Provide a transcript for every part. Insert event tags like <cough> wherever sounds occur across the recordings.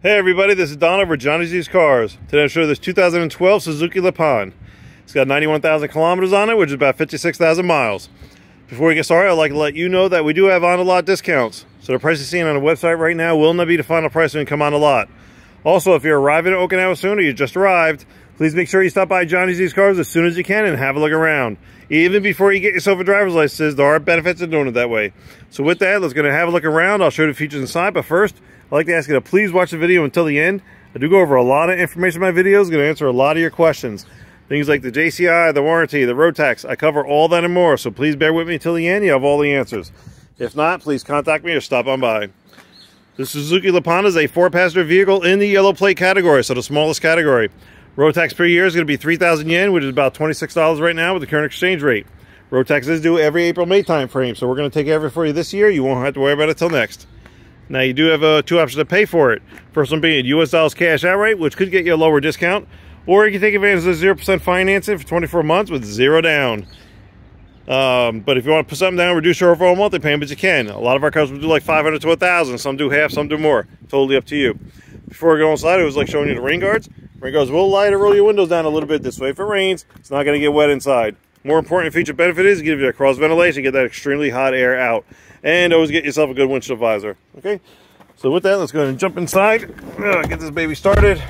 Hey everybody, this is Don over Johnny's Used Cars. Today I'm showing this 2012 Suzuki Lapin. It's got 91,000 kilometers on it, which is about 56,000 miles. Before we get started, I'd like to let you know that we do have on-a-lot discounts. So the price you're seeing on the website right now will not be the final price when you come on a lot. Also, if you're arriving at Okinawa soon or you just arrived, please make sure you stop by Johnny's Used Cars as soon as you can and have a look around. Even before you get yourself a driver's license, there are benefits in doing it that way. So with that, let's go and have a look around. I'll show you the features inside, but first, I'd like to ask you to please watch the video until the end. I do go over a lot of information in my videos, going to answer a lot of your questions. Things like the JCI, the warranty, the road tax. I cover all that and more, so please bear with me until the end. You have all the answers. If not, please contact me or stop on by. The Suzuki Lapin is a four-passenger vehicle in the yellow plate category, so the smallest category. Road tax per year is going to be 3,000 yen, which is about $26 right now with the current exchange rate. Road tax is due every April-May time frame, so we're going to take care of it for you this year. You won't have to worry about it till next. Now you do have uh, two options to pay for it. First one being US dollars cash outright, which could get you a lower discount. Or you can take advantage of 0% financing for 24 months with zero down. Um, but if you want to put something down, reduce your overall monthly payment, you can. A lot of our customers will do like 500 to 1,000. Some do half, some do more. Totally up to you. Before we go inside, it was like showing you the rain guards. Rain guards will lie to roll your windows down a little bit this way. If it rains, it's not going to get wet inside. More important feature benefit is give you a cross ventilation, get that extremely hot air out. And always get yourself a good windshield visor. Okay, so with that, let's go ahead and jump inside. Get this baby started.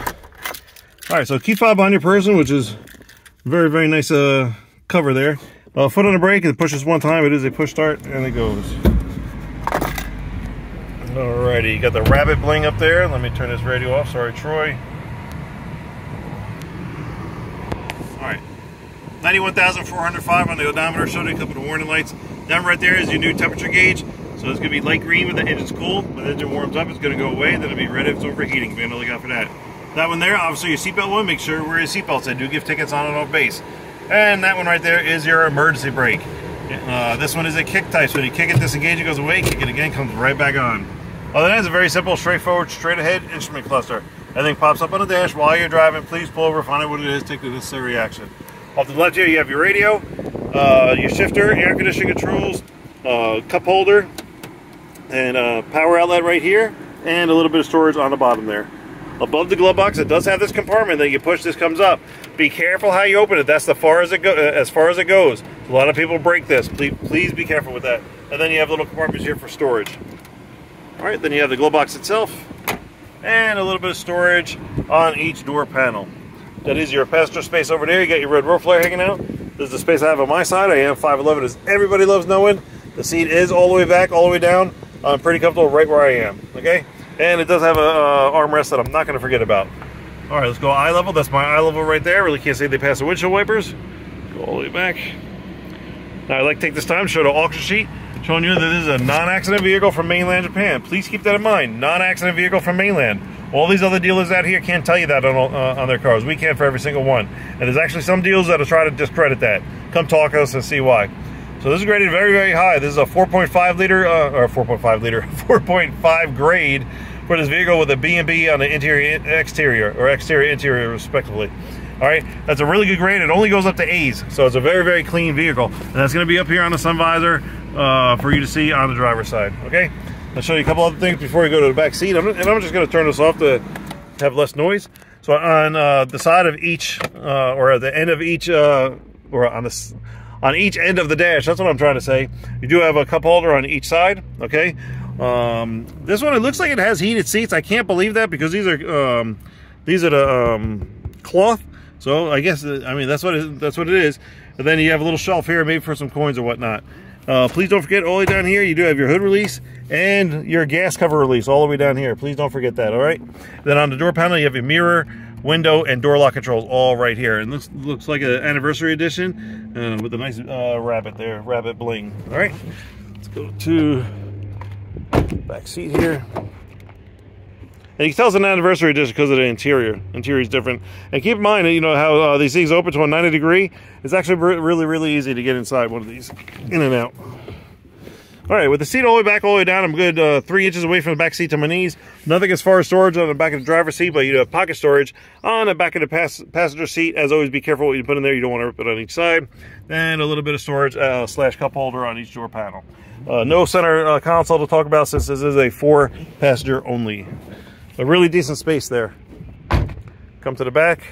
All right, so key fob on your person, which is very, very nice uh, cover there. Uh, foot on the brake, it pushes one time. It is a push start, and it goes. Alrighty, you got the rabbit bling up there. Let me turn this radio off. Sorry, Troy. 91,405 on the odometer. Showed a couple of warning lights. Down right there is your new temperature gauge. So it's going to be light green when the engine's cool. When the engine warms up, it's going to go away. Then it'll be red if it's overheating. Be on the lookout for that. That one there, obviously your seatbelt one. Make sure wear your seatbelts. I do give tickets on and off base. And that one right there is your emergency brake. Uh, this one is a kick type, so when you kick it, disengage, it goes away, kick it again, comes right back on. Other than that, it's a very simple, straightforward, straight ahead instrument cluster. Everything pops up on the dash while you're driving. Please pull over, find out what it is, take the necessary action. Off the left here, you have your radio, uh, your shifter, air conditioning controls, uh, cup holder, and a power outlet right here, and a little bit of storage on the bottom there. Above the glove box, it does have this compartment that you push. This comes up. Be careful how you open it. That's the far as it go, uh, as far as it goes. A lot of people break this. Please, please be careful with that. And then you have little compartments here for storage. All right, then you have the glove box itself, and a little bit of storage on each door panel. That is your passenger space over there. You got your red road flare hanging out. This is the space I have on my side. I am 5'11", as everybody loves knowing. The seat is all the way back, all the way down. I'm pretty comfortable right where I am, okay? And it does have a uh, armrest that I'm not gonna forget about. All right, let's go eye level. That's my eye level right there. Really can't say they pass the windshield wipers. Go all the way back. Now I'd like to take this time show the auction sheet showing you that this is a non-accident vehicle from mainland Japan. Please keep that in mind, non-accident vehicle from mainland. All these other dealers out here can't tell you that on, uh, on their cars. We can for every single one. And there's actually some dealers that'll try to discredit that. Come talk to us and see why. So this is graded very, very high. This is a 4.5 liter, uh, or 4.5 liter, <laughs> 4.5 grade for this vehicle with a B&B on the interior, exterior, or exterior, interior, respectively. All right, that's a really good grade. It only goes up to A's, so it's a very, very clean vehicle. And that's gonna be up here on the sun visor uh, for you to see on the driver's side, okay? I'll show you a couple other things before we go to the back seat. I'm, and I'm just gonna turn this off to have less noise. So on uh, the side of each, uh, or at the end of each, uh, or on the on each end of the dash. That's what I'm trying to say. You do have a cup holder on each side, okay? Um, this one, it looks like it has heated seats. I can't believe that because these are, um, these are the um, cloth. So I guess, I mean, that's what it, that's what it is. And then you have a little shelf here, maybe for some coins or whatnot. Uh, please don't forget, all the way down here, you do have your hood release and your gas cover release all the way down here. Please don't forget that, all right? Then on the door panel, you have your mirror, window and door lock controls all right here and this looks like an anniversary edition uh, with a nice uh, rabbit there rabbit bling all right let's go to back seat here and you can tell it's an anniversary edition because of the interior interior is different and keep in mind you know how uh, these things open to a 90 degree it's actually really really easy to get inside one of these in and out all right, with the seat all the way back, all the way down, I'm good uh, three inches away from the back seat to my knees. Nothing as far as storage on the back of the driver's seat, but you have pocket storage on the back of the pass passenger seat. As always, be careful what you put in there. You don't want to rip it on each side. And a little bit of storage uh, slash cup holder on each door panel. Uh, no center uh, console to talk about since this is a four passenger only. A really decent space there. Come to the back.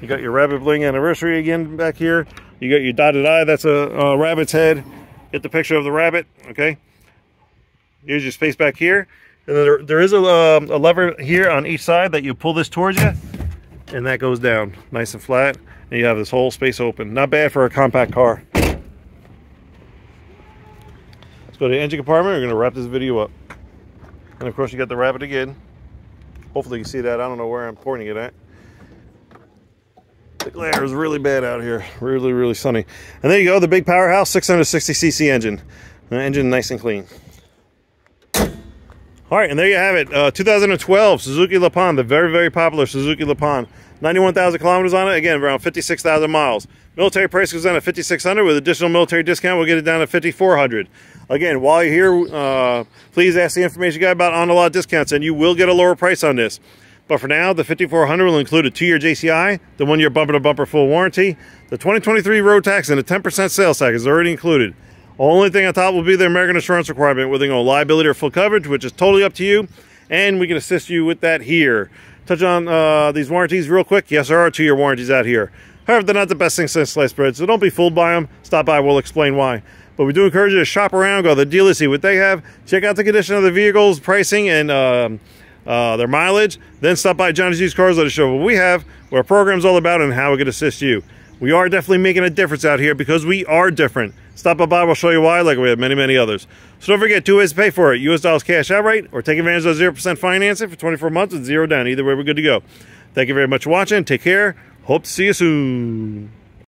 You got your rabbit bling anniversary again back here. You got your dotted eye. That's a, a rabbit's head. Get the picture of the rabbit. Okay. Here's your space back here. And there, there is a, um, a lever here on each side that you pull this towards you. And that goes down nice and flat. And you have this whole space open. Not bad for a compact car. Let's go to the engine compartment. We're going to wrap this video up. And of course you got the rabbit again. Hopefully you can see that. I don't know where I'm pointing it at. The glare is really bad out here. Really, really sunny. And there you go, the big powerhouse 660cc engine. The engine nice and clean. All right, and there you have it. Uh, 2012 Suzuki Lapin, the very, very popular Suzuki Lapin. 91,000 kilometers on it. Again, around 56,000 miles. Military price goes down to 5,600 with additional military discount. We'll get it down to 5,400. Again, while you're here, uh, please ask the information guy about on-the-lot discounts, and you will get a lower price on this. But for now, the 5400 will include a two-year JCI, the one-year bumper-to-bumper full warranty, the 2023 road tax, and a 10% sales tax is already included. Only thing on top will be the American Insurance requirement, whether you liability or full coverage, which is totally up to you, and we can assist you with that here. Touch on uh, these warranties real quick. Yes, there are two-year warranties out here. However, they're not the best thing since sliced bread, so don't be fooled by them. Stop by, we'll explain why. But we do encourage you to shop around, go to the dealer, see what they have, check out the condition of the vehicles, pricing, and um, uh, their mileage. Then stop by Johnny's Used Cars, let us show what we have, what our program's all about, and how we can assist you. We are definitely making a difference out here because we are different. Stop by, we'll show you why, like we have many, many others. So don't forget, two ways to pay for it. US dollars cash outright, or take advantage of 0% financing for 24 months with zero down. Either way, we're good to go. Thank you very much for watching. Take care. Hope to see you soon.